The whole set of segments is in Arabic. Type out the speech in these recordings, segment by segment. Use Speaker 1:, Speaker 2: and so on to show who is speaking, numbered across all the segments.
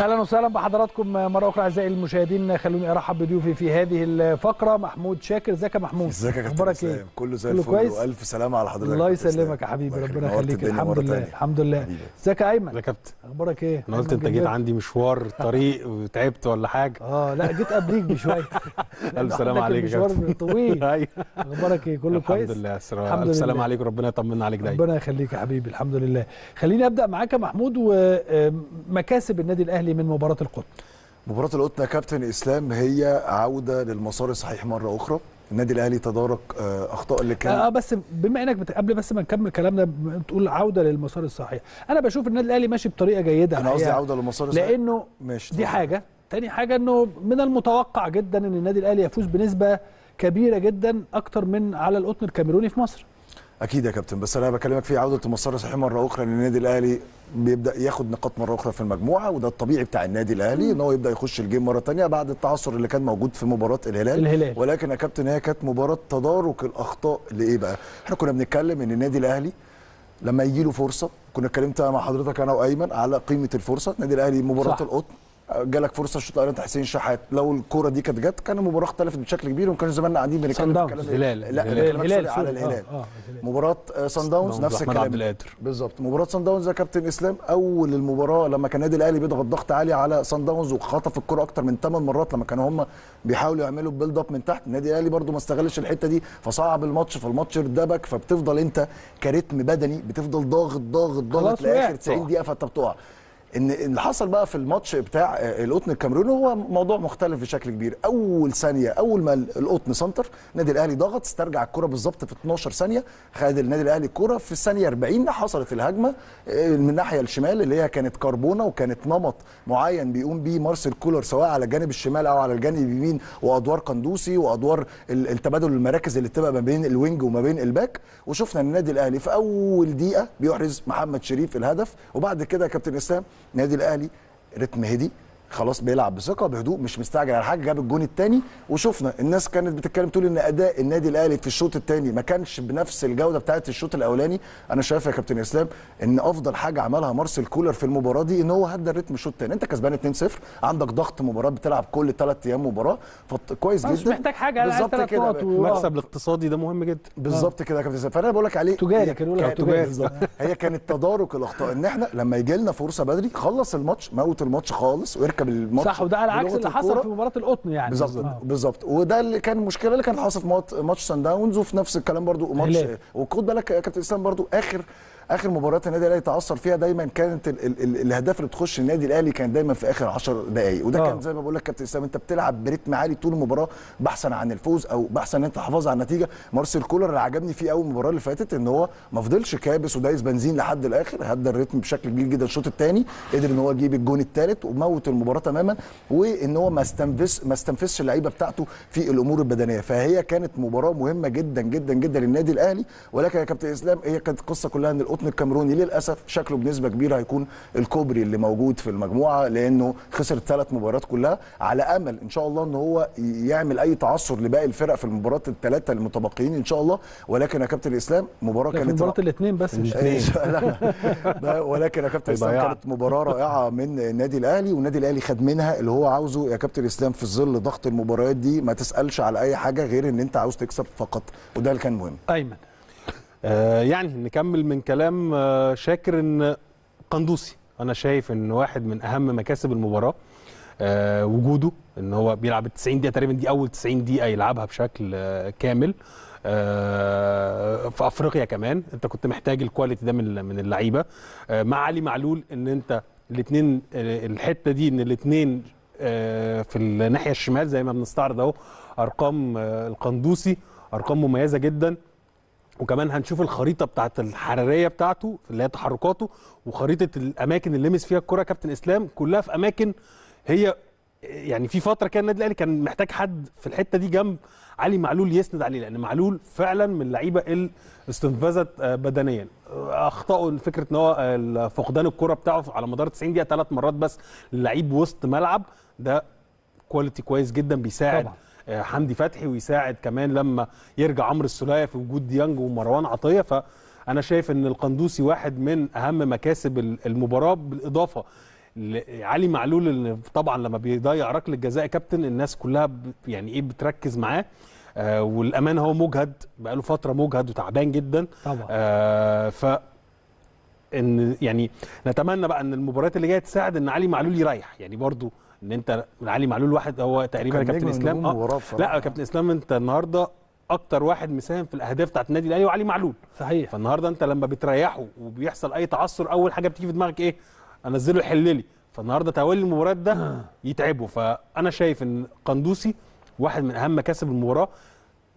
Speaker 1: أهلا وسهلا بحضراتكم مرة أخرى أعزائي المشاهدين. خلوني أرحب بضيوفي في هذه الفقرة. محمود شاكر إزيك يا محمود؟
Speaker 2: إزيك يا كابتن
Speaker 1: أخبارك
Speaker 2: إيه؟ كله زي
Speaker 1: كله
Speaker 2: الفل
Speaker 1: كويس؟
Speaker 2: وألف سلامة على حضرتك
Speaker 1: الله يسلمك. يا حبيبي ربنا
Speaker 2: يخليك.
Speaker 1: الحمد لله. الحمد لله. إزيك يا أيمن؟
Speaker 3: يا كابتن.
Speaker 1: أخبارك إيه؟
Speaker 3: أنا قلت أنت جيت. عندي مشوار طريق وتعبت ولا حاجة؟
Speaker 1: آه لا جيت قبليك بشوية.
Speaker 3: ألف سلام
Speaker 1: عندك
Speaker 3: عليك يا
Speaker 1: المشوار
Speaker 3: كابتن.
Speaker 1: طويل.
Speaker 3: أيوه.
Speaker 1: أخبارك إيه؟ كله كويس؟
Speaker 3: الحمد لله سلام
Speaker 1: الحمد
Speaker 3: ألف سلام
Speaker 1: لله.
Speaker 3: عليك وربنا يطمنا عليك دايما.
Speaker 1: ربنا يخليك يا حبيبي الحمد لله. خليني أبدأ معاك يا محمود ومكاسب النادي الأهلي من مباراة القطن
Speaker 2: مباراة القطن يا كابتن إسلام هي عودة للمسار الصحيح مرة أخرى. النادي الأهلي تدارك آه، أخطاء اللي كان
Speaker 1: آه بس بما إنك بت... قبل بس ما نكمل كلامنا بتقول عودة للمسار الصحيح. أنا بشوف النادي الأهلي ماشي بطريقة جيدة
Speaker 2: أنا قصدي. عودة للمسار الصحيح.
Speaker 1: لأنه
Speaker 2: ماشي
Speaker 1: دي. حاجة. تاني حاجة إنه من المتوقع جدا إن النادي الأهلي يفوز بنسبة كبيرة جدا أكتر من على القطن الكاميروني في مصر.
Speaker 2: أكيد يا كابتن بس أنا بكلمك في عودة المسار الصحيح مرة أخرى إن النادي الأهلي بيبدأ ياخد نقاط مرة أخرى في المجموعة وده الطبيعي بتاع النادي الأهلي إن هو يبدأ يخش ال game مرة ثانية بعد التعثر اللي كان موجود في مباراة الهلال
Speaker 1: الهلال.
Speaker 2: ولكن يا كابتن هي كانت مباراة تدارك الأخطاء لإيه بقى إحنا كنا بنتكلم إن النادي الأهلي لما يجي له فرصة كنا اتكلمت مع حضرتك أنا وأيمن على قيمة الفرصة النادي الأهلي
Speaker 1: مباراة.
Speaker 2: القطن جالك فرصة الشوط الأولاني بتاع حسين شحات لو الكورة دي كانت جت كان المباراة اختلفت بشكل كبير وما كانش زماننا قاعدين بنتكلم في. الكلام.
Speaker 3: الهلال.
Speaker 2: لا
Speaker 3: الهلال.
Speaker 2: على. الهلال
Speaker 1: آه الهلال.
Speaker 2: مباراة آه، صن داونز نفس الكلام
Speaker 3: عبد القادر
Speaker 2: بالظبط مباراة صن داونز يا كابتن إسلام أول المباراة لما كان النادي الأهلي بيضغط ضغط عالي على صن داونز وخطف الكرة أكتر من 8 مرات لما كانوا هم بيحاولوا يعملوا build up من تحت النادي الأهلي برده ما استغلش الحتة دي فصعب الماتش فالماتش ارتبك فبتفضل أنت كريتم بدني بتفضل ضاغط ضاغط ضاغط لآخر
Speaker 1: وقت.
Speaker 2: 90 دقيقة فأنت بتقع إن اللي حصل بقى في الماتش بتاع آه، القطن الكاميروني هو موضوع مختلف بشكل كبير. أول ثانية أول ما القطن سنتر النادي الأهلي ضغط استرجع الكرة بالظبط في 12 ثانية خد النادي الأهلي الكرة. في الثانية 40 حصلت الهجمة آه، من الناحيه الشمال اللي هي كانت كربونه وكانت نمط معين بيقوم بيه مارسيل كولر سواء على الجانب الشمال أو على الجانب اليمين وأدوار قندوسي وأدوار ال- التبادل المراكز اللي بتبقى ما بين ال wing وما بين ال back. وشفنا النادي الأهلي في أول دقيقة بيحرز محمد شريف الهدف. وبعد كده كابتن إسلام النادي الأهلي رتم هدي خلاص بيلعب بثقة بهدوء مش مستعجل على حاجة جاب الجون الثاني وشفنا. الناس كانت بتتكلم تقول إن أداء النادي الأهلي في الشوط الثاني ما كانش بنفس الجودة بتاعه الشوط الأولاني. أنا شايف يا كابتن إسلام إن أفضل حاجة عملها مارسيل كولر في المباراة دي إن هو هدى الريتم الشوط الثاني أنت كسبان 2-0 عندك ضغط مباراة بتلعب كل ثلاث أيام مباراة فكويس
Speaker 1: مش
Speaker 2: جدا.
Speaker 1: محتاج حاجة
Speaker 2: بالظبط كده
Speaker 3: المكسب الاقتصادي ده مهم جدا.
Speaker 2: بالظبط كده يا كابتن إسلام. فأنا بقول لك عليه
Speaker 1: تجاري
Speaker 2: هي
Speaker 1: كانوا يقولوا
Speaker 2: كانت-
Speaker 1: تجاري.
Speaker 2: بالظبط. هي كانت تدارك الأخطاء. إن إحنا لما يجي لنا فرصة بدري خلص الماتش موت الماتش خالص واركب الماتش
Speaker 1: صح وده على عكس اللي حصل. في مباراة القطن يعني
Speaker 2: بالظبط
Speaker 1: آه.
Speaker 2: بالظبط وده اللي كان المشكلة اللي كانت حاصله في مات- ماتش سان داونز وفي نفس الكلام برضو ماتش. وخد بالك يا كابتن اسلام برضو آخر آخر مباريات النادي الأهلي تعثر فيها دايما كانت ال ال ال الاهداف اللي بتخش النادي الأهلي كانت دايما في آخر 10 دقائق وده
Speaker 1: آه.
Speaker 2: كان زي ما بقول لك كابتن إسلام أنت بتلعب بريتم عالي طول المباراة بحثا عن الفوز أو بحثا إن أنت تحافظ على النتيجة. مارسيل كولر اللي عجبني فيه اول مباراه اللي فاتت إن هو ما فضلش كابس ودايس بنزين لحد الآخر هدى الريتم بشكل كبير جدا. الشوط الثاني قدر إن هو يجيب الجون الثالث وموت المباراة تماما وإن هو ما استنفذ ما استنفذش اللعيبة بتاعته في الأمور البدنية. فهي كانت مباراة مهمة جدا جدا جدا للنادي الأهلي. ولكن يا كابتن إسلام هي كانت القصة كلها إن القطن الكاميروني للأسف شكله بنسبة كبيرة هيكون الكوبري اللي موجود في المجموعة لأنه خسر الثلاث مباريات كلها على أمل إن شاء الله إن هو يعمل أي تعثر لباقي الفرق في المباريات الثلاثة المتبقيين إن شاء الله. ولكن يا كابتن اسلام
Speaker 1: مباراة
Speaker 2: كانت
Speaker 1: مباراة الاثنين بس. مش
Speaker 2: إيه، لا لا ولكن يا كابتن اسلام. كانت مباراة رائعة من النادي الأهلي والنادي الأهلي خد منها اللي هو عاوزه يا كابتن اسلام في ظل ضغط المباريات دي. ما تسألش على أي حاجة غير إن أنت عاوز تكسب فقط وده اللي كان مهم.
Speaker 3: أيمن. يعني نكمل من كلام آه شاكر إن قندوسي. أنا شايف إن واحد من أهم مكاسب المباراة آه وجوده إن هو بيلعب ال 90 دقيقة تقريبا دي أول 90 دقيقة يلعبها بشكل آه كامل. آه في أفريقيا كمان. أنت كنت محتاج الكواليتي ده من من اللعيبة. آه مع علي معلول إن أنت الاثنين الحتة دي إن الاثنين في الناحية الشمال زي ما بنستعرض أهو أرقام آه القندوسي أرقام مميزة جدا. وكمان هنشوف الخريطة بتاعت الحرارية بتاعته اللي هي تحركاته وخريطة الأماكن اللي لمس فيها الكرة كابتن إسلام كلها في أماكن هي يعني في فترة كان النادي الأهلي كان محتاج حد في الحتة دي جنب علي معلول يسند عليه لأن معلول فعلا من اللعيبة اللي استنفذت آه، بدنيا أخطأوا فكرة إن هو آه، فقدان الكرة بتاعه على مدار 90 دقيقة ثلاث مرات بس للعيب وسط ملعب ده كواليتي كويس جدا بيساعد
Speaker 1: طبعا.
Speaker 3: آه، حمدي فتحي ويساعد كمان لما يرجع عمرو السوليه في وجود ديانج ومروان عطية. فأنا شايف إن القندوسي واحد من أهم مكاسب ال- المباراة بالإضافة علي معلول اللي طبعا لما بيضيع ركلة جزاء كابتن الناس كلها يعني إيه بتركز معاه. آه والامانه هو مجهد بقاله فترة مجهد وتعبان جدا.
Speaker 1: طبعا.
Speaker 3: آه ف إن يعني نتمنى بقى إن المباريات اللي جاية تساعد إن علي معلول يريح. يعني برضو إن أنت علي معلول واحد هو تقريبا كابتن
Speaker 2: إسلام. بصراحة.
Speaker 3: لا كابتن إسلام أنت النهارده أكتر واحد مساهم في الأهداف بتاعت النادي الأهلي وعلي معلول.
Speaker 1: صحيح.
Speaker 3: فالنهاردة أنت لما بتريحه وبيحصل أي تعثر أول حاجة بتيجي في دماغك إيه؟ أنزله يحل لي فالنهاردة تولي المباريات ده يتعبه. فأنا شايف إن قندوسي واحد من أهم مكاسب المباراة.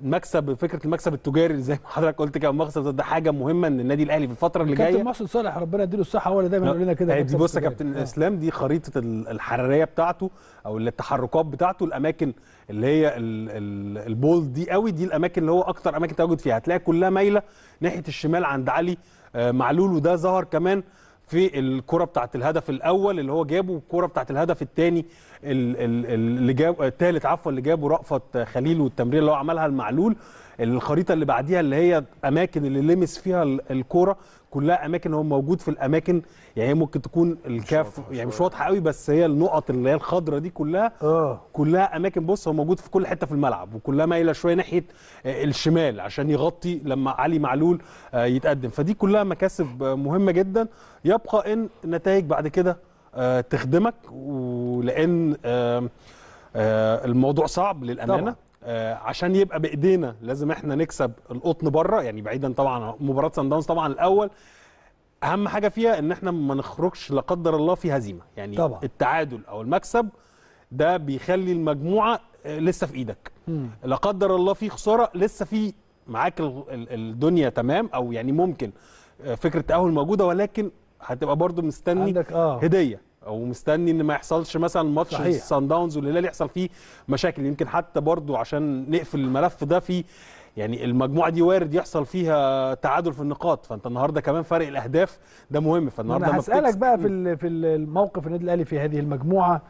Speaker 3: المكسب فكرة المكسب التجاري زي ما حضرتك قلت كده المكسب ده حاجة مهمة إن النادي الأهلي في الفترة اللي
Speaker 1: كابتن
Speaker 3: جاية
Speaker 1: محسن صالح ربنا يديله الصحة هو اللي دايما يقول لنا كده
Speaker 3: دي
Speaker 1: مكسب
Speaker 3: بص يا. كابتن
Speaker 1: آه.
Speaker 3: إسلام دي خريطة ال- الحرارية بتاعته أو التحركات بتاعته الأماكن اللي هي ال- ال- البول دي قوي دي الأماكن اللي هو أكتر أماكن تواجد فيها هتلاقي كلها مايلة ناحية الشمال عند علي آه، معلول وده ظهر كمان في الكرة بتاعت الهدف الأول اللي هو جابه والكره بتاعت الهدف الثاني اللي جاب الثالث عفوا اللي جابه رأفت خليل والتمرير اللي هو عملها المعلول الخريطة اللي بعديها اللي هي أماكن اللي لمس فيها ال- الكوره كلها أماكن هو موجود في الأماكن يعني ممكن تكون الكاف يعني مش واضحة. قوي بس هي النقط اللي هي الخضراء دي كلها
Speaker 1: آه.
Speaker 3: كلها أماكن بص هو موجود في كل حتة في الملعب وكلها مايلة شوية ناحية آه، الشمال عشان يغطي لما علي معلول آه، يتقدم. فدي كلها مكاسب آه، مهمة جدا. يبقى إن النتائج بعد كده آه، تخدمك ولان آه، آه، الموضوع صعب للأمانة.
Speaker 1: طبعاً.
Speaker 3: آه، عشان يبقى بإيدينا لازم إحنا نكسب القطن بره يعني بعيدا طبعا مباراة سان داونز طبعا الأول. أهم حاجة فيها إن إحنا ما نخرجش لا قدر الله في هزيمة. يعني
Speaker 1: طبعاً.
Speaker 3: التعادل أو المكسب ده بيخلي المجموعة آه، لسه في إيدك.
Speaker 1: مم.
Speaker 3: لا قدر الله في خسارة لسه في معاك ال- ال- الدنيا تمام أو يعني ممكن آه، فكرة تأهل موجودة ولكن هتبقى برضو مستني
Speaker 1: عندك آه.
Speaker 3: هدية. أو مستني إن ما يحصلش مثلا ماتش. سان داونز والهلال يحصل فيه مشاكل. يمكن حتى برضو عشان نقفل الملف ده في يعني المجموعة دي وارد يحصل فيها تعادل في النقاط. فأنت النهارده كمان فرق الأهداف ده مهم. فالنهاردة
Speaker 1: أنا
Speaker 3: هسألك
Speaker 1: بقى في في الموقف النادي الأهلي في هذه المجموعة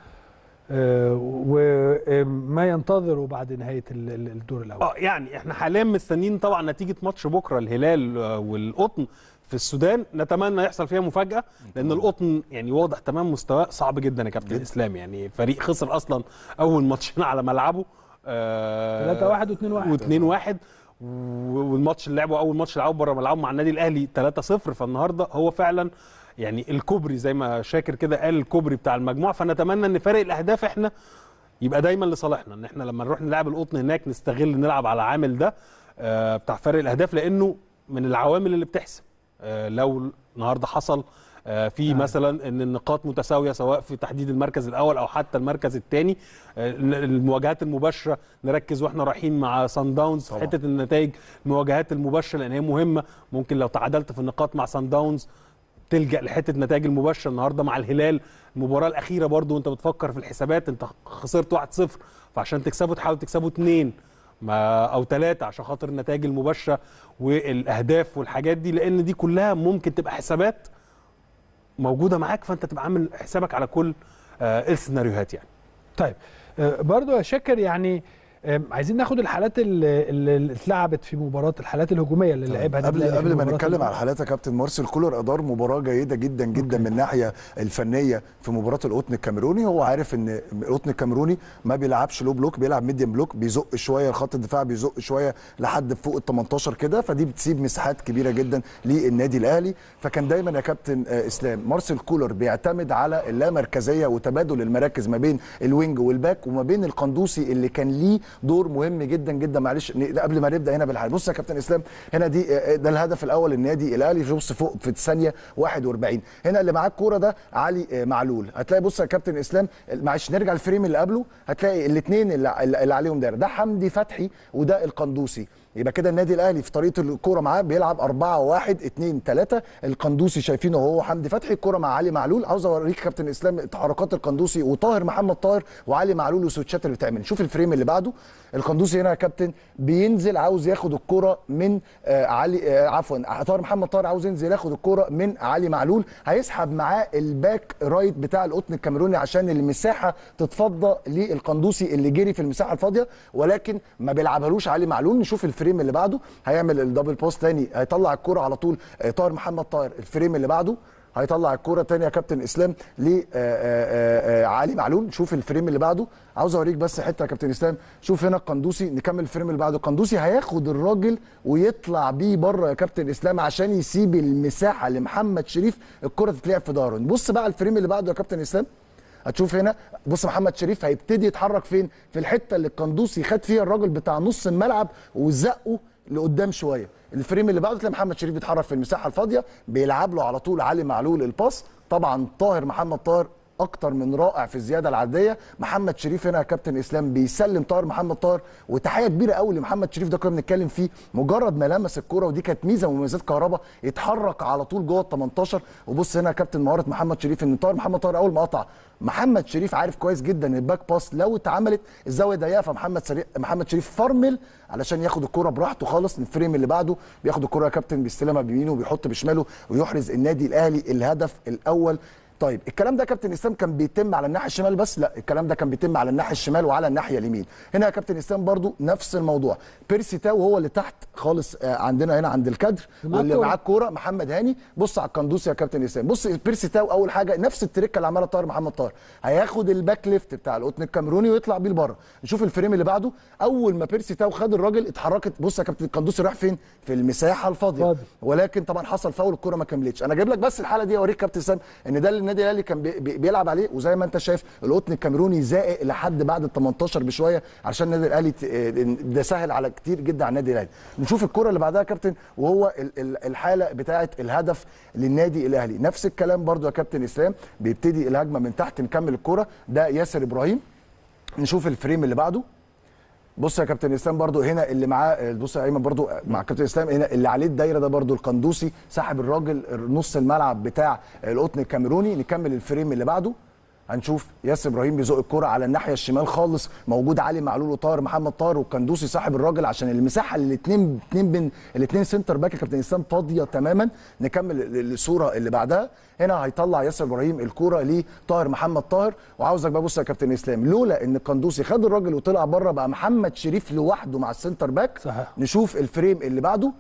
Speaker 1: آه، وما ينتظره بعد نهاية ال- ال- الدور الأول؟
Speaker 3: آه يعني إحنا حاليا مستنيين طبعا نتيجة ماتش بكرة الهلال آه، والقطن. في السودان نتمنى يحصل فيها مفاجأة لأن القطن يعني واضح تمام مستواه صعب جدا يا كابتن اسلام يعني فريق خسر أصلا أول ماتشين على ملعبه
Speaker 1: 3 1 و2 1
Speaker 3: و2 1 والماتش اللي لعبه أول ماتش لعبه بره ملعبه مع النادي الأهلي 3 0 فالنهاردة هو فعلا يعني الكوبري زي ما شاكر كده قال الكوبري بتاع المجموعة. فنتمنى إن فارق الأهداف إحنا يبقى دايما لصالحنا إن إحنا لما نروح نلعب القطن هناك نستغل نلعب على العامل ده آه، بتاع فرق الأهداف لأنه من العوامل اللي بتحسم لو النهارده حصل آه، في
Speaker 1: نعم.
Speaker 3: مثلا إن النقاط متساوية سواء في تحديد المركز الأول أو حتى المركز الثاني المواجهات المباشرة نركز وإحنا رايحين مع سان داونز في. حتة النتائج المواجهات المباشرة لأن هي مهمة ممكن لو تعادلت في النقاط مع سان داونز تلجأ لحتة النتائج المباشرة النهارده مع الهلال المباراة الأخيرة برضو وأنت بتفكر في الحسابات أنت خسرت 1-0 فعشان تكسبه تحاول تكسبه 2 ما أو ثلاثة عشان خاطر النتائج المباشرة والأهداف والحاجات دي لأن دي كلها ممكن تبقى حسابات موجودة معاك فأنت تبقى عامل حسابك على كل آه السيناريوهات يعني.
Speaker 1: طيب آه، برضو يا شاكر يعني عايزين ناخد الحالات اللي اتلعبت في مباراة الحالات الهجومية اللي لعبها
Speaker 2: قبل قبل ما نتكلم. على حالات يا كابتن مارسيل كولر إدار مباراة جيدة جدا جدا من الناحيه الفنية في مباراة القطن الكاميروني هو عارف إن القطن الكاميروني ما بيلعبش low block بيلعب medium block بيزق شوية خط الدفاع بيزق شوية لحد فوق ال 18 كده فدي بتسيب مساحات كبيرة جدا للنادي الأهلي فكان دايما يا كابتن آه، إسلام مارسيل كولر بيعتمد على اللامركزية وتبادل المراكز ما بين ال wing وال back وما بين القندوسي اللي كان ليه دور مهم جدا جدا. معلش قبل ما نبدأ هنا بالحال بص يا كابتن إسلام هنا دي آه، ده الهدف الأول النادي الأهلي بص فوق في الثانية 41 هنا اللي معاه الكوره ده علي آه، معلول. هتلاقي بص يا كابتن إسلام معلش نرجع ال frame اللي قبله. هتلاقي الاثنين اللي, اللي عليهم دايرة. ده حمدي فتحي وده القندوسي. يبقى كده النادي الأهلي في طريقة الكورة معاه بيلعب 4 1 2 3 القندوسي شايفينه هو حمدي فتحي الكورة مع علي معلول. عاوز أوريك كابتن إسلام تحركات القندوسي وطاهر محمد طاهر وعلي معلول والسويتشات اللي بتتعمل. شوف ال frame اللي بعده. القندوسي هنا يا كابتن بينزل عاوز ياخد الكورة من آه علي آه عفوا طاهر محمد طاهر عاوز ينزل ياخد الكورة من علي معلول. هيسحب معاه ال back right بتاع القطن الكاميروني عشان المساحة تتفضى للقندوسي اللي جري في المساحة الفاضية. ولكن ما بيلعبهالوش علي معلول. نشوف ال frame اللي بعده هيعمل ال double pass تاني هيطلع الكورة على طول آه، طاهر محمد طاهر ال frame اللي بعده هيطلع الكورة تاني يا كابتن إسلام لعلي معلول. شوف ال frame اللي بعده. عاوز أوريك بس حتة يا كابتن إسلام. شوف هنا القندوسي نكمل ال frame اللي بعده. القندوسي هياخد الراجل ويطلع بيه بره يا كابتن إسلام عشان يسيب المساحة لمحمد شريف. الكرة تتلعب في ظهره. بص بقى ال frame اللي بعده يا كابتن إسلام. هتشوف هنا بص محمد شريف هيبتدي يتحرك فين؟ في الحتة اللي القندوسي خد فيها الراجل بتاع نص الملعب وزقه لقدام شوية. الفريم اللي بعده تلاقي محمد شريف بيتحرك في المساحة الفاضية بيلعب له على طول علي معلول الباس طبعا طاهر محمد طاهر أكتر من رائع في الزيادة العادية. محمد شريف هنا يا كابتن إسلام بيسلم طاهر محمد طاهر وتحية كبيرة قوي لمحمد شريف. ده كنا بنتكلم فيه. مجرد ما لمس الكورة ودي كانت ميزة من مميزات كهربا يتحرك على طول جوه ال 18 وبص هنا يا كابتن مهارة محمد شريف إن طاهر محمد طاهر أول ما قطع محمد شريف عارف كويس جدا إن ال back pass لو اتعملت الزاوية ضيقة. فمحمد سري... محمد شريف فرمل علشان ياخد الكورة براحته خالص ال frame اللي بعده بياخد الكورة يا كابتن بيستلمها بيمينه وبيحط بشماله ويحرز النادي الأهلي الهدف الأول. طيب الكلام ده يا كابتن اسلام كان بيتم على الناحية الشمال بس؟ لا الكلام ده كان بيتم على الناحية الشمال وعلى الناحية اليمين. هنا يا كابتن اسلام برضو نفس الموضوع. بيرسي تاو هو اللي تحت خالص آه، عندنا هنا عند الكادر واللي. معاه الكورة محمد هاني. بص على القندوسي يا كابتن اسلام. بص بيرسي تاو أول حاجة نفس التريكة اللي عملها طاهر محمد طاهر. هياخد ال back left بتاع القطن الكاميروني ويطلع بيه لبره. نشوف ال frame اللي بعده. أول ما بيرسي تاو خد الراجل اتحركت. بص يا كابتن القندوسي راح فين؟ في المساحة الفاضية.
Speaker 1: فاضي.
Speaker 2: ولكن طبعا حصل فاول الكورة ما كملتش. أنا جايب لك بس الحالة دي أوريك كابتن إسلام إن ده اللي النادي الاهلي كان بي بي بيلعب عليه. وزي ما انت شايف القطن الكاميروني زاقق لحد بعد ال 18 بشوية عشان النادي الاهلي ده سهل على كتير جدا على النادي الاهلي. نشوف الكرة اللي بعدها يا كابتن وهو ال- ال- الحالة بتاعه الهدف للنادي الاهلي. نفس الكلام برضو يا كابتن إسلام بيبتدي الهجمة من تحت نكمل الكرة. ده ياسر إبراهيم. نشوف ال frame اللي بعده. بص يا كابتن اسلام برضو هنا اللي معاه بص يا ايمن برضو مع كابتن اسلام هنا اللي عليه الدايرة ده برضو القندوسي سحب الراجل نص الملعب بتاع القطن الكاميروني. نكمل ال frame اللي بعده. هنشوف ياسر إبراهيم بيزق الكرة على الناحية الشمال خالص. موجود علي معلول وطاهر محمد طاهر والقندوسي ساحب الراجل عشان المساحة الاثنين اثنين بين الاثنين center back يا كابتن إسلام فاضية تماما. نكمل ال- الصورة اللي بعدها. هنا هيطلع ياسر إبراهيم الكرة لطاهر محمد طاهر. وعاوزك بقى بص يا كابتن إسلام لولا إن القندوسي خد الراجل وطلع بره بقى محمد شريف لوحده مع ال center back
Speaker 1: صحيح.
Speaker 2: نشوف ال frame اللي بعده.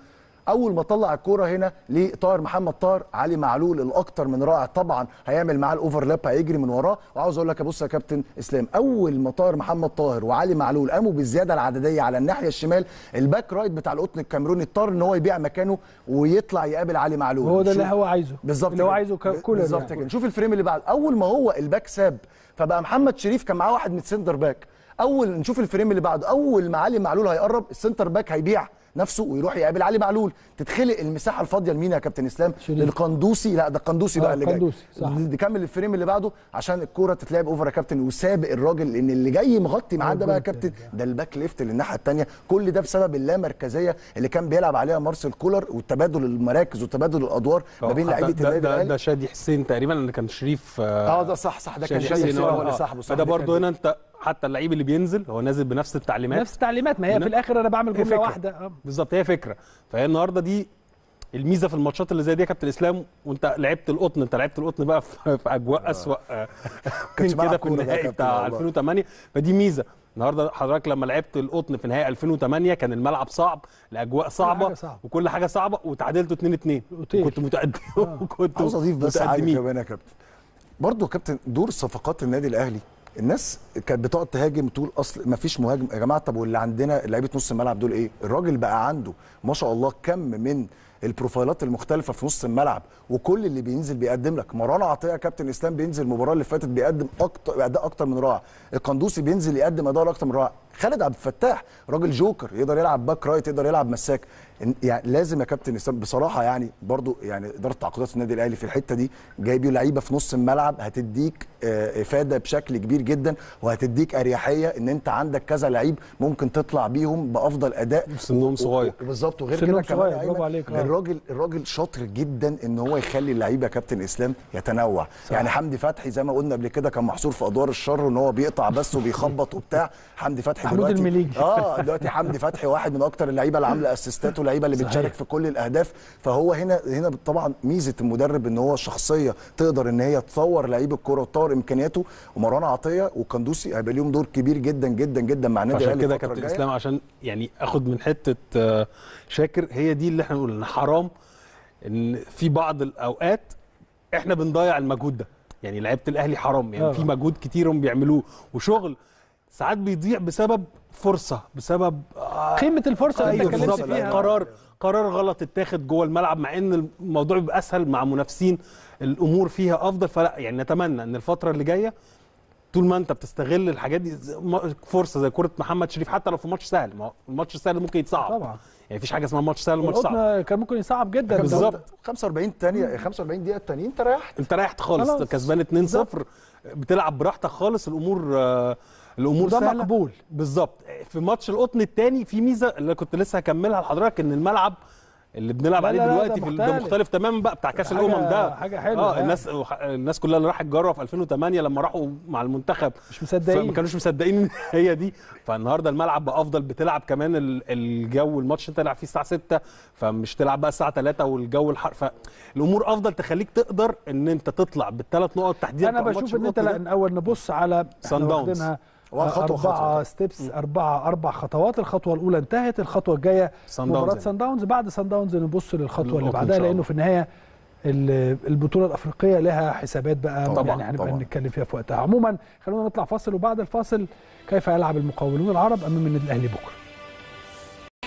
Speaker 2: أول ما طلع الكورة هنا لطاهر محمد طاهر علي معلول الأكتر من رائع طبعا هيعمل معاه ال overlap هيجري من وراه. وعاوز أقول لك بص يا كابتن إسلام أول ما طاهر محمد طاهر وعلي معلول قاموا بالزيادة العددية على الناحية الشمال ال back right بتاع القطن الكاميروني اضطر إن هو يبيع مكانه ويطلع يقابل علي معلول.
Speaker 1: هو ده اللي
Speaker 2: شوف-
Speaker 1: هو عايزه
Speaker 2: بالظبط
Speaker 1: اللي هو. عايزه كولر
Speaker 2: بالظبط
Speaker 1: يعني.
Speaker 2: كده. نشوف ال frame اللي بعد. أول ما هو الباك ساب فبقى محمد شريف كان معاه واحد من ال center back اول نشوف ال frame اللي بعده. أول ما علي معلول هيقرب ال center back هيبيع. نفسه ويروح يقابل علي معلول. تتخلق المساحة الفاضية لمين يا كابتن إسلام؟
Speaker 1: شريف.
Speaker 2: للقندوسي. لا ده القندوسي
Speaker 1: آه،
Speaker 2: بقى اللي جاي.
Speaker 1: القندوسي، صح.
Speaker 2: نكمل ال frame اللي بعده عشان الكورة تتلعب over يا كابتن. وسابق الراجل لأن اللي جاي مغطي معاه ده بقى يا كابتن. ده ال back left للناحية الثانية كل ده بسبب اللامركزية اللي كان بيلعب عليها مارسيل كولر والتبادل المراكز وتبادل الأدوار ما بين
Speaker 3: حتى
Speaker 2: لعيبة
Speaker 3: ده,
Speaker 2: النادي
Speaker 3: ده,
Speaker 2: الأهلي.
Speaker 3: ده شادي حسين تقريبا اللي كان شريف
Speaker 2: آه ده صح صح. ده كان شايف
Speaker 3: حسين،
Speaker 2: هو
Speaker 3: آه،
Speaker 2: اللي
Speaker 3: آه.
Speaker 2: سحبه صح. دي
Speaker 3: برضه هنا أنت حتى اللعيب اللي بينزل هو نازل بنفس التعليمات.
Speaker 1: نفس التعليمات ما هي في الآخر أنا بعمل جملة
Speaker 3: فكرة.
Speaker 1: واحدة. آه.
Speaker 3: بالظبط هي فكرة. فهي النهارده دي الميزة في الماتشات اللي زي دي يا كابتن إسلام وأنت لعبت القطن أنت لعبت القطن بقى في, أجواء أسوأ آه، من
Speaker 2: كانش ملعب
Speaker 3: كده في النهائي بتاع
Speaker 2: والله.
Speaker 3: 2008 فدي ميزة. النهارده حضرتك لما لعبت القطن في نهائي 2008 كان الملعب صعب الأجواء
Speaker 1: صعبة صعبة.
Speaker 3: وكل حاجة صعبة وتعادلتوا 2 2
Speaker 1: أوتيل.
Speaker 3: وكنت متقدم وكنت
Speaker 2: عاوز أضيف بس
Speaker 3: حاجة
Speaker 2: كمان يا كابتن. برضه يا كابتن دور صفقات النادي الأهلي. الناس كانت بتقعد تهاجم تقول أصل ما فيش مهاجم. يا جماعة طب واللي عندنا لعيبة نص الملعب دول إيه؟ الراجل بقى عنده ما شاء الله كم من البروفايلات المختلفة في نص الملعب وكل اللي بينزل بيقدم لك. مروان عطية كابتن إسلام بينزل المباراة اللي فاتت بيقدم أكتر أداء أكتر من رائع. القندوسي بينزل يقدم أداء أكتر من رائع. خالد عبد الفتاح راجل جوكر يقدر يلعب back right يقدر يلعب مساك. يعني لازم يا كابتن اسلام بصراحة يعني برضو يعني إدارة تعاقدات النادي الأهلي في الحتة دي جايبين لعيبة في نص الملعب هتديك آه، إفادة بشكل كبير جدا وهتديك أريحية إن أنت عندك كذا لعيب ممكن تطلع بيهم بأفضل أداء
Speaker 3: سنهم صغير.
Speaker 2: بالظبط وغير كده كمان
Speaker 1: برافو عليك،.
Speaker 2: الراجل الراجل شاطر جدا إن هو يخلي اللعيبة يا كابتن إسلام يتنوع
Speaker 1: صح.
Speaker 2: يعني حمدي فتحي زي ما قلنا قبل كده كان محصور في أدوار الشر وان هو بيقطع بس وبيخبط وبتاع حمدي فتحي دلوقتي. آه دلوقتي حمدي فتحي واحد من أكتر اللعيبة اللي عاملة أسيستات واللعيبه اللي. بتشارك في كل الأهداف فهو هنا هنا طبعا ميزة المدرب إن هو شخصية تقدر إن هي تطور لعيب الكورة وتطور إمكانياته ومروان عطية وقندوسي هيبقى ليهم دور كبير جدا جدا جدا مع النادي
Speaker 3: عشان
Speaker 2: الأهلي
Speaker 3: كده
Speaker 2: الفترة
Speaker 3: كابتن. إسلام عشان يعني آخد من حتة آه، شاكر هي دي اللي إحنا بنقول إن حرام إن في بعض الأوقات إحنا بنضيع المجهود ده يعني لعيبة الأهلي حرام يعني. في مجهود كتير هم بيعملوه وشغل ساعات بيضيع بسبب فرصة بسبب آه،
Speaker 1: قيمة الفرصة اللي أنت اتكلمت فيها.
Speaker 3: قرار قرار غلط اتاخد جوه الملعب مع إن الموضوع بيبقى أسهل مع منافسين الأمور فيها أفضل. فلا يعني نتمنى إن الفترة اللي جاية طول ما أنت بتستغل الحاجات دي فرصة زي كرة محمد شريف حتى لو في ماتش سهل ما هو الماتش السهل ممكن يتصعب.
Speaker 1: طبعا.
Speaker 3: يعني مفيش حاجة اسمها ماتش سهل وماتش صعب.
Speaker 1: كان ممكن يصعب جدا.
Speaker 3: بالظبط.
Speaker 2: 45 ثانية 45 دقيقة التانيين أنت ريحت.
Speaker 3: أنت ريحت خالص. كسبان 2-0 بتلعب براحتك خالص. الأمور آه، الأمور
Speaker 1: وده
Speaker 3: سهلة.
Speaker 1: مقبول.
Speaker 3: بالظبط. في ماتش القطن الثاني في ميزة اللي كنت لسه هكملها لحضرتك إن الملعب اللي بنلعب عليه دلوقتي
Speaker 1: ده
Speaker 3: ده
Speaker 1: مختلف.
Speaker 3: مختلف تماما بقى بتاع
Speaker 1: كأس
Speaker 3: الأمم ده.
Speaker 1: حاجة حلوة. آه.
Speaker 3: الناس الناس كلها اللي راحت تجرب في 2008 لما راحوا مع المنتخب.
Speaker 1: مش مصدقين.
Speaker 3: ما كانوش مصدقين هي دي. فالنهاردة الملعب بقى أفضل بتلعب كمان ال- الجو الماتش انت تلعب فيه الساعة 6 فمش تلعب بقى الساعة 3 والجو الحر. فالأمور أفضل تخليك تقدر إن أنت تطلع بالثلاث نقط تحديدا أنا
Speaker 1: بشوف
Speaker 3: إن
Speaker 1: أنت
Speaker 3: ده.
Speaker 1: الأول نبص على
Speaker 3: صن داونز.
Speaker 2: خطوة
Speaker 1: أربعة
Speaker 2: خطوة.
Speaker 1: steps أربعة أربع خطوات الخطوة الأولى انتهت الخطوة الجاية مباراة سان داونز بعد سان داونز نبص للخطوة اللي بعدها. لأنه في النهاية ال- البطولة الأفريقية لها حسابات بقى
Speaker 2: طبعاً،
Speaker 1: يعني هنبقى
Speaker 2: طبعاً.
Speaker 1: نتكلم فيها في وقتها عموما خلونا نطلع فاصل وبعد الفاصل كيف يلعب المقاولون العرب أمام النادي الأهلي بكرة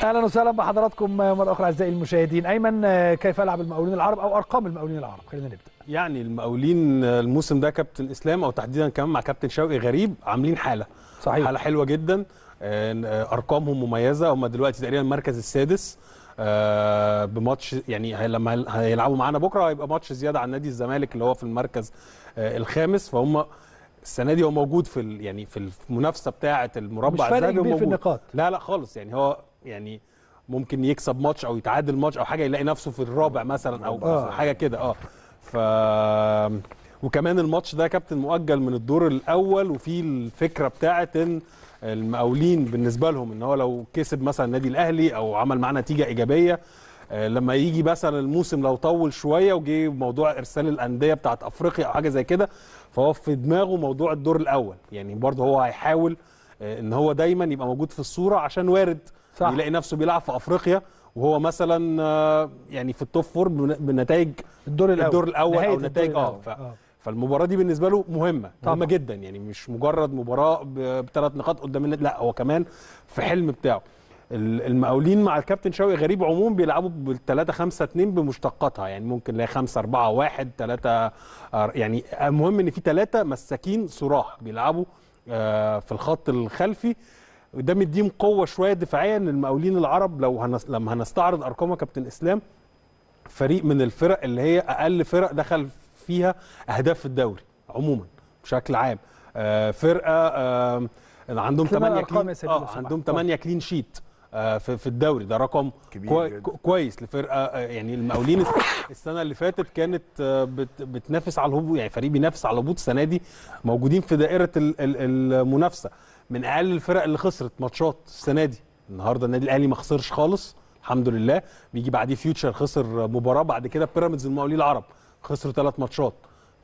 Speaker 1: أهلا وسهلا بحضراتكم مرة أخرى أعزائي المشاهدين. أيمن آه، كيف يلعب المقاولين العرب أو أرقام المقاولين العرب؟ خلينا نبدأ.
Speaker 3: يعني المقاولين الموسم ده كابتن إسلام أو تحديدا كمان مع كابتن شوقي غريب عاملين حالة.
Speaker 1: صحيح.
Speaker 3: حالة حلوة جدا. آه، أرقامهم مميزة. هم دلوقتي تقريبا المركز السادس آه، بماتش يعني لما هيلعبوا معانا بكرة هيبقى ماتش زيادة عن نادي الزمالك اللي هو في المركز آه، الخامس. فهم السنة دي هو موجود في يعني في المنافسة بتاعة
Speaker 1: مش
Speaker 3: المربع
Speaker 1: فرق
Speaker 3: الذهبي
Speaker 1: كبير في. النقاط.
Speaker 3: لا لا خالص. يعني هو يعني ممكن يكسب ماتش أو يتعادل ماتش أو حاجة يلاقي نفسه في الرابع مثلا أو
Speaker 1: آه.
Speaker 3: حاجة كده آه ف وكمان الماتش ده كابتن مؤجل من الدور الأول وفي الفكرة بتاعت إن المقاولين بالنسبة لهم إن هو لو كسب مثلا النادي الأهلي أو عمل معاه نتيجة إيجابية آه، لما يجي مثلا الموسم لو طول شوية وجي موضوع إرسال الأندية بتاعت أفريقيا أو حاجة زي كده فهو في دماغه موضوع الدور الأول يعني برضه هو هيحاول آه، إن هو دايما يبقى موجود في الصورة عشان وارد
Speaker 1: صح.
Speaker 3: يلاقي نفسه بيلعب في أفريقيا وهو مثلا آه، يعني في ال top four بن- بنتائج
Speaker 1: الدور الأول
Speaker 3: الدور الأول
Speaker 1: أو
Speaker 3: نتائج
Speaker 1: آه.
Speaker 3: ف... فالمباراة دي بالنسبة له مهمة
Speaker 1: طبعا.
Speaker 3: مهمة جدا يعني مش مجرد مباراة بثلاث نقاط قدام النادي لا هو كمان في حلم بتاعه ال- المقاولين مع الكابتن شوقي غريب عموما بيلعبوا بال 3 5 2 بمشتقاتها يعني ممكن نلاقي 5 4 1 3 يعني المهم إن في ثلاثة مساكين صراح بيلعبوا آه، في الخط الخلفي وده مديهم قوة شوية دفاعيه ان المقاولين العرب لو هنس... لما هنستعرض أرقام كابتن إسلام فريق من الفرق اللي هي أقل فرق دخل فيها أهداف في الدوري عموما بشكل عام آه، فرقة آه، عندهم
Speaker 1: كمان
Speaker 3: 8
Speaker 1: أرقام يا clean
Speaker 3: آه
Speaker 1: سمحت.
Speaker 3: عندهم 8 clean sheet آه، في في الدوري ده رقم
Speaker 2: كبير
Speaker 3: قوي
Speaker 2: جدا.
Speaker 3: كو- كويس لفرقة آه، يعني المقاولين الس- السنة اللي فاتت كانت آه، بت- بتنافس على الهبوط يعني فريق بينافس على الهبوط السنة دي موجودين في دائرة ال- ال- المنافسة من أقل الفرق اللي خسرت ماتشات السنة دي. النهارده النادي الأهلي ما خسرش خالص الحمد لله. بيجي بعديه فيوتشر خسر مباراة بعد كده بيراميدز المقاولين العرب خسروا ثلاث ماتشات.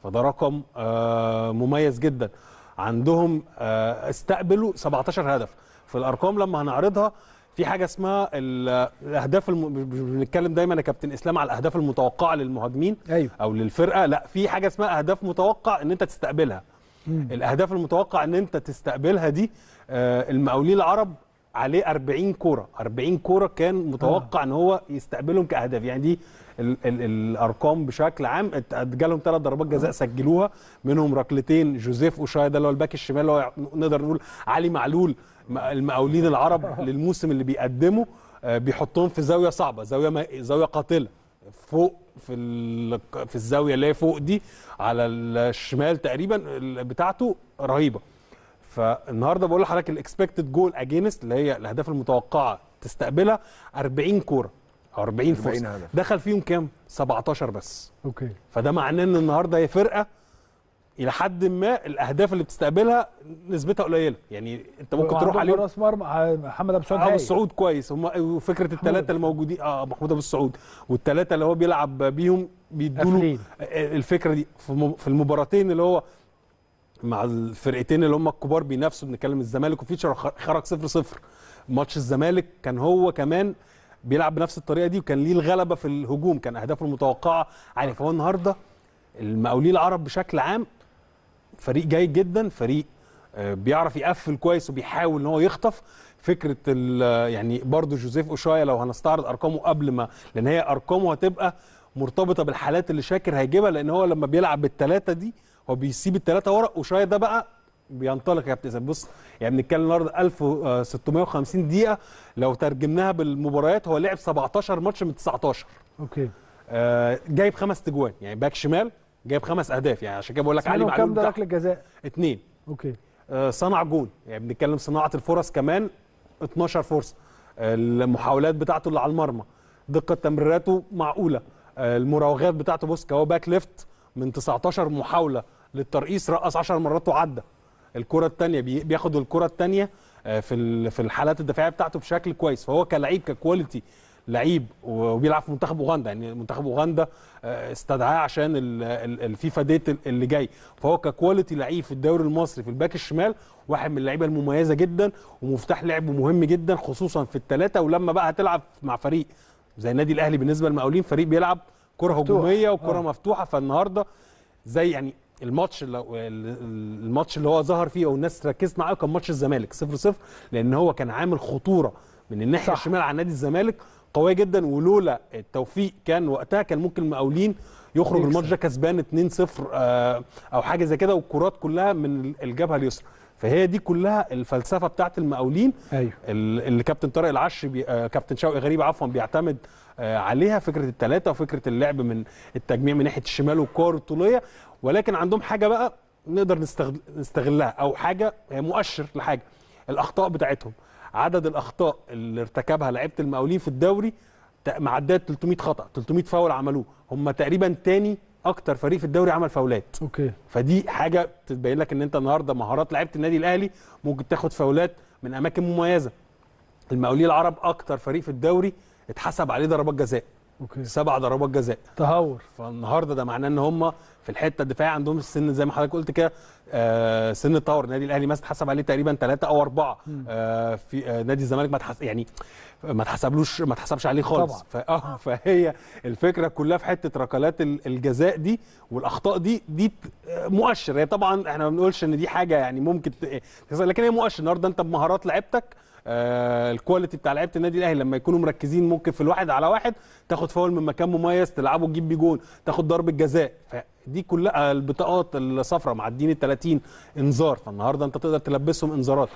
Speaker 3: فده رقم آه، مميز جدا. عندهم آه، استقبلوا 17 هدف. في الأرقام لما هنعرضها في حاجة اسمها ال- الأهداف الم... بنتكلم دايما يا كابتن إسلام على الأهداف المتوقعة للمهاجمين
Speaker 1: أيوه.
Speaker 3: أو للفرقة. لا في حاجة اسمها أهداف متوقع إن أنت تستقبلها. الأهداف المتوقع إن أنت تستقبلها دي آه، المقاولين العرب عليه 40 كورة. 40 كورة كان متوقع إن هو يستقبلهم كأهداف. يعني دي ال ال الأرقام بشكل عام. ات- جالهم ثلاث ضربات جزاء سجلوها. منهم ركلتين جوزيف أوشاي ده اللي هو الباك الشمال اللي هو نقدر نقول علي معلول المقاولين العرب للموسم اللي بيقدمه آه، بيحطهم في زاوية صعبة زاوية زاوية قاتلة. فوق في في الزاوية اللي هي فوق دي على الشمال تقريبا بتاعته رهيبة. فالنهاردة بقول لحضرتك ال expected goal against اللي هي الأهداف المتوقعة تستقبلها 40 كورة أو 40
Speaker 2: 40 فرصة.
Speaker 3: دخل فيهم كام؟ 17 بس.
Speaker 1: okay.
Speaker 3: فده معناه إن النهارده هي فرقة إلى حد ما الأهداف اللي بتستقبلها نسبتها قليلة. يعني أنت ممكن تروح عليهم.
Speaker 1: راس مرمى آه، محمد أبو سعود أبو.
Speaker 3: السعود كويس. هم وفكرة الثلاثه اللي موجودين آه محمود أبو السعود والثلاثه اللي هو بيلعب بيهم بيدوا
Speaker 1: قافلين.
Speaker 3: الفكرة دي. في المباراتين اللي هو مع الفرقتين اللي هم الكبار بينافسوا. بنتكلم الزمالك وفيتشر خرج 0 0 ماتش الزمالك كان هو كمان بيلعب بنفس الطريقة دي وكان ليه الغلبة في الهجوم. كان أهدافه المتوقعة. عاليه فهو النهارده المقاولين العرب بشكل عام فريق جيد جدا فريق آه، بيعرف يقفل كويس وبيحاول إن هو يخطف. فكرة يعني برضو جوزيف أوشايا لو هنستعرض أرقامه قبل ما لأن هي أرقامه هتبقى مرتبطة بالحالات اللي شاكر هيجيبها لأن هو لما بيلعب بالثلاثه دي هو بيسيب الثلاثه ورا. أوشايا ده بقى بينطلق يا كابتن. بص يعني بنتكلم النهارده 1650 دقيقة. لو ترجمناها بالمباريات هو لعب 17 ماتش من 19
Speaker 1: okay.
Speaker 3: آه، جايب خمس تجوان يعني back شمال جايب خمس أهداف يعني عشان كده بقول لك علي
Speaker 1: منهم كام
Speaker 3: معلول
Speaker 1: ده ركله جزاء
Speaker 3: اثنين
Speaker 1: okay.
Speaker 3: آه، صنع جون يعني بنتكلم صناعة الفرص كمان 12 فرصة. آه، المحاولات بتاعته اللي على المرمى دقة تمريراته معقولة. آه، المراوغات بتاعته بص هو back left من 19 محاولة للترقيص رقص 10 مرات وعدى. الكرة الثانية بياخد الكرة الثانية في ال- في الحالات الدفاعية بتاعته بشكل كويس. فهو كلعيب ك quality لعيب وبيلعب في منتخب أوغندا يعني منتخب أوغندا آه، استدعاه عشان ال- ال- الفيفا date اللي جاي فهو ك quality لعيب في الدوري المصري في ال back الشمال واحد من اللعيبة المميزة جدا ومفتاح لعب مهم جدا خصوصا في الثلاثه ولما بقى هتلعب مع فريق زي النادي الأهلي بالنسبة للمقاولين فريق بيلعب
Speaker 1: كرة.
Speaker 3: هجومية وكرة
Speaker 1: آه.
Speaker 3: مفتوحة فالنهاردة زي يعني الماتش اللي الماتش اللي هو ظهر فيه والناس ركزت معاه كان ماتش الزمالك 0 0 لأن هو كان عامل خطورة من الناحية
Speaker 1: صح.
Speaker 3: الشمال على نادي الزمالك قوية جدا ولولا التوفيق كان وقتها كان ممكن المقاولين يخرج. الماتش ده كسبان 2 0 آه، أو حاجة زي كده والكرات كلها من الجبهة اليسرى. فهي دي كلها الفلسفة بتاعت المقاولين. ال- اللي كابتن طارق العش بي... آه، كابتن شوقي غريب عفوا بيعتمد آه، عليها فكرة الثلاثه وفكرة اللعب من التجميع من ناحية الشمال والكور الطوليه ولكن عندهم حاجة بقى نقدر نستغل... نستغلها أو حاجة مؤشر لحاجة الأخطاء بتاعتهم. عدد الأخطاء اللي ارتكبها لعيبة المقاولين في الدوري معديين 300 خطأ 300 فاول عملوه. هم تقريبا تاني أكتر فريق في الدوري عمل فاولات.
Speaker 1: okay.
Speaker 3: فدي حاجة تبين لك إن أنت النهارده مهارات لعيبة النادي الأهلي ممكن تاخد فاولات من أماكن مميزة. المقاولين العرب أكتر فريق في الدوري اتحسب عليه ضربات جزاء.
Speaker 1: okay.
Speaker 3: سبع ضربات جزاء.
Speaker 1: تهور.
Speaker 3: فالنهارده ده معناه إن هم في الحتة الدفاعية عندهم السن زي ما حضرتك قلت كده آه سن الطور النادي الأهلي مثلا اتحسب عليه تقريبا ثلاثة أو أربعة. آه في آه نادي الزمالك ما تحس يعني ما اتحسبلوش ما اتحسبش عليه خالص.
Speaker 1: طبعا.
Speaker 3: ف... آه فهي الفكرة كلها في حتة ركلات ال- الجزاء دي والأخطاء دي دي آه، مؤشر. هي طبعا إحنا ما بنقولش إن دي حاجة يعني ممكن ت... لكن هي مؤشر. النهارده أنت بمهارات لعيبتك آه ال quality بتاع لعيبة النادي الأهلي لما يكونوا مركزين ممكن في الواحد على واحد تاخد فاول من مكان مميز تلعبه تجيب بيه جون تاخد ضربة جزاء. فدي كلها البطاقات الصفراء معديين ال 30 انذار. فالنهاردة أنت تقدر تلبسهم انذارات.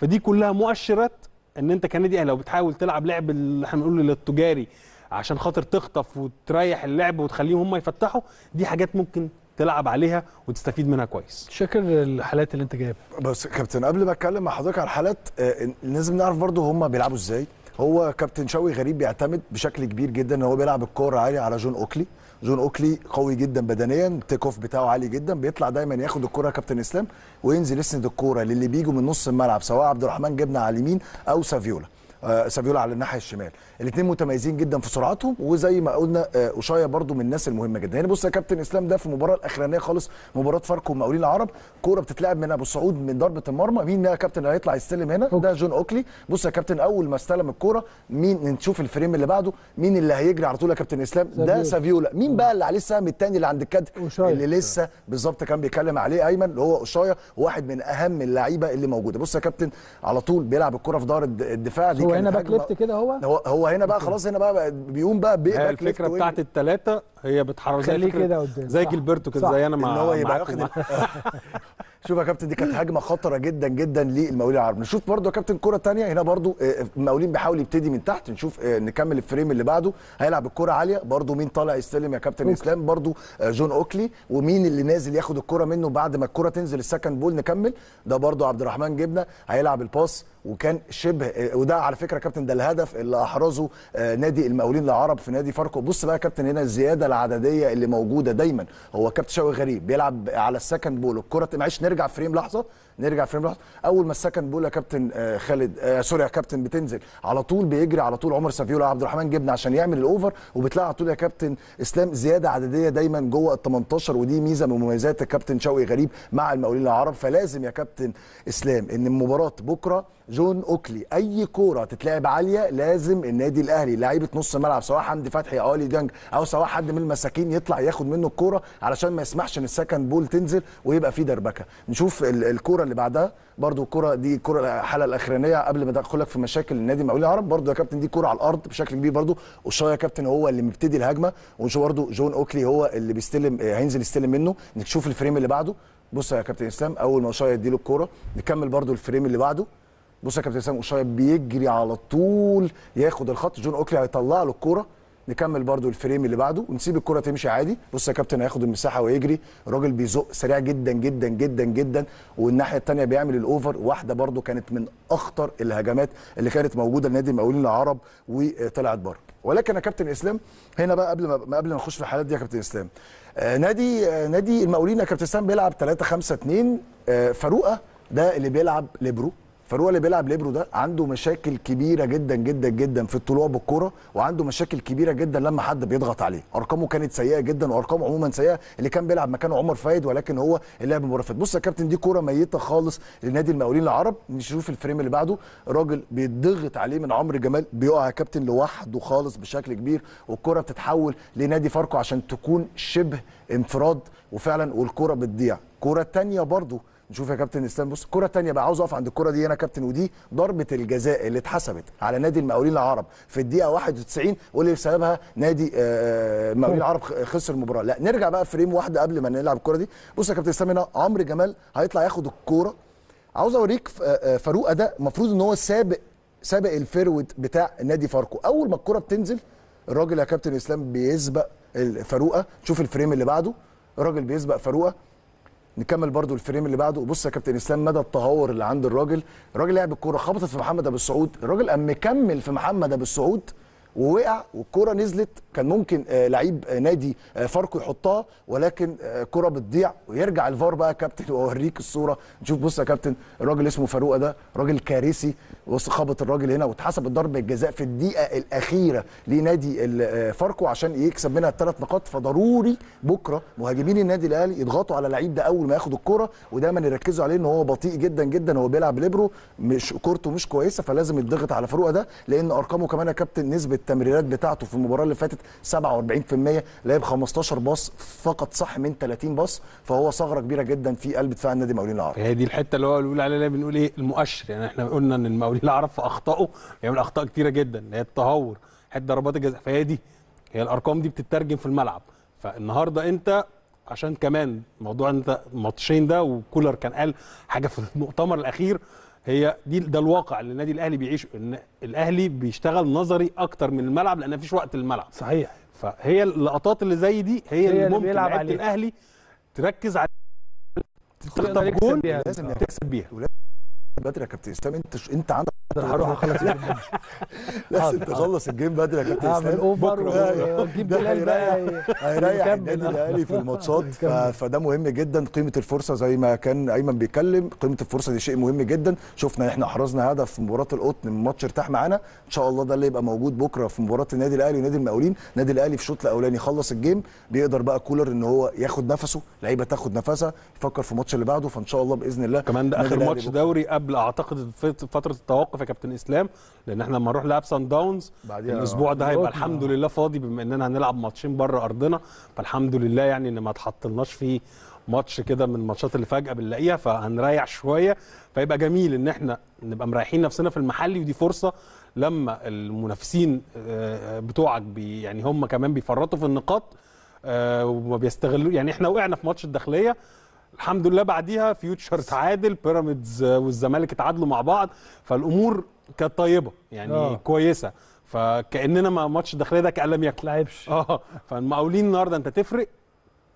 Speaker 3: فدي كلها مؤشرات إن أنت كنادي أهلي لو بتحاول تلعب لعب اللي إحنا بنقول التجاري عشان خاطر تخطف وتريح اللعب وتخليهم هم يفتحوا دي حاجات ممكن تلعب عليها وتستفيد منها كويس.
Speaker 1: شاكر الحالات اللي انت جايبها.
Speaker 2: بس كابتن قبل ما اتكلم مع حضرتك على الحالات آه، لازم نعرف برضو هم بيلعبوا إزاي. هو كابتن شوقي غريب بيعتمد بشكل كبير جدا إن هو بيلعب الكوره عالي على جون أوكلي. جون أوكلي قوي جدا بدنيا ال take off بتاعه عالي جدا بيطلع دايما ياخد الكورة يا كابتن إسلام وينزل يسند الكورة للي بيجوا من نص الملعب سواء عبد الرحمن جبنا على اليمين أو سافيولا. سافيولا على الناحية الشمال. الاثنين متميزين جدا في سرعتهم وزي ما قلنا آه، أوشايا برضو من الناس المهمة جدا. هنا بص يا كابتن إسلام ده في المباراه الأخرانية خالص مباراة فاركو ومقاولين العرب. كورة بتتلعب من أبو سعود من ضربة المرمى. مين يا كابتن؟ اللي هيطلع يستلم هنا. ده جون أوكلي. بص يا كابتن أول ما استلم الكورة مين نشوف ال frame اللي بعده؟ مين اللي هيجري على طول يا كابتن إسلام؟ ده
Speaker 1: سافيولا.
Speaker 2: مين بقى اللي عليه السهم الثاني اللي عند الكادر. اللي لسه بالظبط كان بيتكلم عليه أيمن اللي هو أوشايا واحد من أهم اللعيبة اللي موجودة. بص يا كابتن على طول بيلعب الكورة في دار الد- الدفاع. دي
Speaker 1: هو هنا
Speaker 2: back
Speaker 1: left كده هو
Speaker 2: هو هو هنا بقى خلاص هنا بقى بيقوم بقى
Speaker 3: back
Speaker 2: الفكرة left.
Speaker 3: بتاعت الثلاثه هي بتحرك زي
Speaker 1: كده قدام.
Speaker 3: زي. جيلبرتو كده. زي أنا
Speaker 2: إن
Speaker 3: مع
Speaker 2: هو يبقى. واخد شوف يا كابتن دي كانت هجمة خطرة جدا جدا للمقاولين العرب نشوف برضو يا كابتن كرة تانية هنا برضو آه، المقاولين بيحاول يبتدي من تحت نشوف آه، نكمل ال frame اللي بعده هيلعب الكرة عالية برضو مين طالع يستلم يا كابتن
Speaker 1: okay.
Speaker 2: إسلام برضو آه، جون أوكلي ومين اللي نازل ياخد الكرة منه بعد ما الكرة تنزل ال second ball نكمل ده برضو عبد الرحمن جبنة هيلعب ال pass وكان شبه وده على فكرة كابتن ده الهدف اللي أحرزه آه، نادي المقاولين العرب في نادي فاركو. بص بقى يا كابتن هنا الزيادة العددية اللي موجودة دايما. هو كابتن شوقي غريب بيلعب على ال second ball الكرة معلش نرجع frame لحظة. نرجع frame لحظه أول ما ال second ball يا كابتن آه، خالد آه sorry يا كابتن بتنزل. على طول بيجري على طول عمر سافيولا عبد الرحمن جبنا عشان يعمل ال over وبتلاقي على طول يا كابتن إسلام زيادة عددية دايما جوه ال 18 ودي ميزة من مميزات الكابتن شوقي غريب مع المقاولين العرب. فلازم يا كابتن إسلام إن مباراه بكرة جون أوكلي أي كورة تتلعب عالية لازم النادي الأهلي لعيبة نص الملعب سواء حمدي فتحي أو علي ديانج أو سواء حد من المساكين يطلع ياخد منه الكورة علشان ما يسمحش إن ال second ball تنزل ويبقى في دربكة. نشوف ال- الكوره اللي بعدها. برضو الكوره دي الكوره الحلقة الأخرانية قبل ما ادخلك في مشاكل النادي المقاولين العرب. برضو يا كابتن دي كوره على الأرض بشكل كبير برضو. وشاي يا كابتن هو اللي مبتدي الهجمة. ونشوف برضو جون أوكلي هو اللي بيستلم آه، هينزل يستلم منه. نشوف ال frame اللي بعده. بص يا كابتن إسلام أول ما شاي يديله الكوره نكمل برضو الفريم اللي بعده. بص يا كابتن إسلام وشاي بيجري على طول ياخد الخط. جون أوكلي هيطلع له الكوره نكمل برضو ال frame اللي بعده ونسيب الكرة تمشي عادي. بص يا كابتن هياخد المساحة ويجري. الراجل بيزق سريع جدا جدا جدا جدا. والناحية الثانية بيعمل ال over. واحدة برضو كانت من أخطر الهجمات اللي كانت موجودة لنادي المقاولين العرب وطلعت بره. ولكن يا كابتن إسلام هنا بقى قبل ما قبل ما نخش في الحالات دي يا كابتن إسلام. آه نادي آه نادي المقاولين يا كابتن إسلام بيلعب 3 5 2 آه فاروقة ده اللي بيلعب ليبرو. فاروق اللي بيلعب ليبرو ده عنده مشاكل كبيرة جدا جدا جدا في الطلوع بالكورة وعنده مشاكل كبيرة جدا لما حد بيضغط عليه. أرقامه كانت سيئة جدا وأرقامه عموما سيئة. اللي كان بيلعب مكانه عمر فايد ولكن هو اللي لعب المباراه بص يا كابتن دي كورة ميتة خالص لنادي المقاولين العرب. نشوف ال frame اللي بعده. الراجل بيتضغط عليه من عمرو جمال. بيقع يا كابتن لوحده خالص بشكل كبير والكورة بتتحول لنادي فاركو عشان تكون شبه انفراد وفعلا والكورة بتضيع. كورة تانية برضو. نشوف يا كابتن اسلام بص الكره الثانية بقى عاوز أقف عند الكرة دي يا كابتن ودي ضربة الجزاء اللي اتحسبت على نادي المقاولين العرب في الدقيقة 91 واللي بسببها نادي آه، المقاولين العرب خسر المباراة. لا نرجع بقى فريم واحدة قبل ما نلعب الكرة دي. بص يا كابتن اسلام هنا عمرو جمال هيطلع ياخد الكورة. عاوز أوريك آه، آه، فاروق ده المفروض إن هو سابق سابق ال forward بتاع نادي فاركو. أول ما الكرة بتنزل الراجل يا كابتن إسلام بيسبق ال- فاروقه شوف ال frame اللي بعده. الراجل بيسبق فاروقة. نكمل برضو ال frame اللي بعده. بص يا كابتن إسلام مدى التهور اللي عند الراجل. الراجل لعب الكورة خبطت في محمد أبو السعود. الراجل قام مكمل في محمد أبو السعود ووقع والكرة نزلت. كان ممكن آه لعيب آه نادي آه فاركو يحطها ولكن كرة بتضيع. ويرجع الفار بقى كابتن وأوريك الصورة. نشوف بص يا كابتن الراجل اسمه فاروق ده راجل كارثي. بص الراجل هنا واتحسب ضربة الجزاء في الدقيقة الأخيرة لنادي آه فاركو عشان يكسب منها الثلاث نقاط. فضروري بكرة مهاجمين النادي الأهلي يضغطوا على اللعيب ده أول ما ياخد الكرة ودايما يركزوا عليه إن هو بطيء جدا جدا هو بيلعب ليبرو مش كورته مش كويسة فلازم يتضغط على فاروق ده لأن أرقامه كمان يا كابتن نسبة التمريرات بتاعته في المباراة اللي فاتت 47% لعب 15 باص فقط صح من 30 باص فهو ثغرة كبيرة جدا في قلب دفاع النادي المقاولين العرب.
Speaker 3: هي دي الحتة اللي هو بيقول عليها بنقول إيه المؤشر. يعني إحنا قلنا إن المقاولين العرب في أخطائه بيعمل أخطاء كتيرة جدا اللي هي التهور حتة ضربات الجزاء فهي دي هي الأرقام دي بتترجم في الملعب فالنهاردة أنت عشان كمان موضوع أنت ماتشين ده وكولر كان قال حاجة في المؤتمر الأخير هي دي ده الواقع اللي النادي الأهلي بيعيشه إن الأهلي بيشتغل نظري أكتر من الملعب لأن مفيش وقت للملعب
Speaker 1: صحيح
Speaker 3: فهي اللقطات اللي زي دي هي,
Speaker 1: هي
Speaker 3: اللي ممكن لعيبه. الأهلي تركز على تخطف جون.
Speaker 2: لازم.
Speaker 3: تكسب بيها
Speaker 2: بدري يا كابتن اسلام. انت ش... انت عندك
Speaker 1: هروح أخلص الجيم.
Speaker 2: لازم تخلص الجيم بدري يا كابتن
Speaker 1: اعمل
Speaker 2: اسلام.
Speaker 1: اوفر
Speaker 2: بكرة.
Speaker 1: وتجيب
Speaker 2: ده
Speaker 1: بلال بقى.
Speaker 2: هيريح. النادي الأهلي في الماتشات. فده مهم جدا. قيمة الفرصة زي ما كان أيمن بيتكلم قيمة الفرصة دي شيء مهم جدا. شفنا إحنا احرزنا هدف في مباراة القطن من ماتش ارتاح معانا. إن شاء الله ده اللي يبقى موجود بكرة في مباراة النادي الأهلي ونادي المقاولين. النادي الأهلي في الشوط الأولاني يخلص الجيم. بيقدر بقى كولر إن هو ياخد نفسه. لعيبة تاخد نفسها. يفكر في الماتش اللي بعده. فإن شاء الله بإذن الله
Speaker 3: كمان ده
Speaker 2: آخر
Speaker 3: ماتش. دوري قبل أعتقد فت- فترة التوقف يا كابتن إسلام لأن إحنا لما نروح لعب سان داونز الأسبوع ده هيبقى. الحمد لله فاضي بما إننا هنلعب ماتشين بره أرضنا فالحمد لله يعني إن ما اتحطلناش فيه ماتش كده من الماتشات اللي فجأة بنلاقيها فهنريح شوية فيبقى جميل إن إحنا نبقى مريحين نفسنا في المحلي ودي فرصة لما المنافسين آه، بتوعك بي يعني هم كمان بيفرطوا في النقاط آه، وما بيستغلوا يعني إحنا وقعنا في ماتش الداخلية الحمد لله بعديها فيوتشر تعادل بيراميدز والزمالك اتعادلوا مع بعض فالأمور كانت طيبة يعني.
Speaker 1: آه.
Speaker 3: كويسة فكأننا ما ماتش الداخلية ده كأن لم يكن
Speaker 1: لعبش
Speaker 3: آه فالمقاولين النهارده أنت تفرق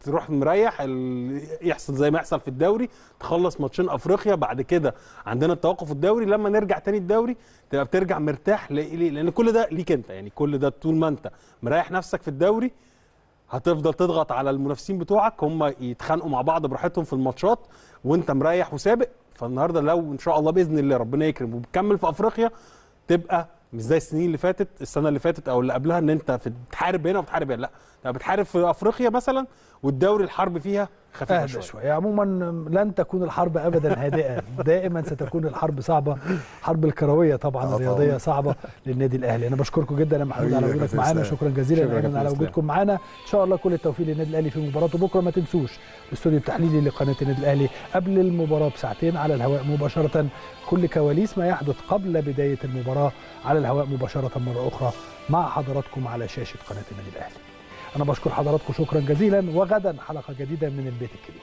Speaker 3: تروح مريح. يحصل زي ما يحصل في الدوري تخلص ماتشين أفريقيا بعد كده عندنا التوقف الدوري لما نرجع تاني الدوري تبقى بترجع مرتاح؟ لأن كل ده ليك أنت يعني كل ده طول ما أنت مريح نفسك في الدوري هتفضل تضغط على المنافسين بتوعك هم يتخانقوا مع بعض براحتهم في الماتشات وانت مريح وسابق. فالنهارده لو إن شاء الله بإذن الله ربنا يكرم وبتكمل في أفريقيا تبقى مش زي السنين اللي فاتت السنة اللي فاتت أو اللي قبلها إن أنت في بتحارب هنا وبتحارب هنا. لا انت بتحارب في أفريقيا مثلا والدوري الحرب فيها
Speaker 1: خفيفة
Speaker 3: شوية.
Speaker 1: شوية. عموما لن تكون الحرب ابدا هادئة. دائما ستكون الحرب صعبة. حرب الكروية طبعا
Speaker 2: آه
Speaker 1: الرياضية
Speaker 2: طبعاً.
Speaker 1: صعبة للنادي الأهلي. أنا بشكركم جدا يا محمود على وجودك معانا. شكرا جزيلا. ايمن على. وجودكم معانا. إن شاء الله كل التوفيق للنادي الأهلي في مباراته بكرة. ما تنسوش الاستوديو التحليلي لقناه النادي الأهلي قبل المباراة بساعتين على الهواء مباشرة. كل كواليس ما يحدث قبل بداية المباراة على الهواء مباشرة مرة أخرى مع حضراتكم على شاشة قناة النادي الأهلي. أنا بشكر حضراتكم شكرا جزيلا وغدا حلقة جديدة من البيت الكبير.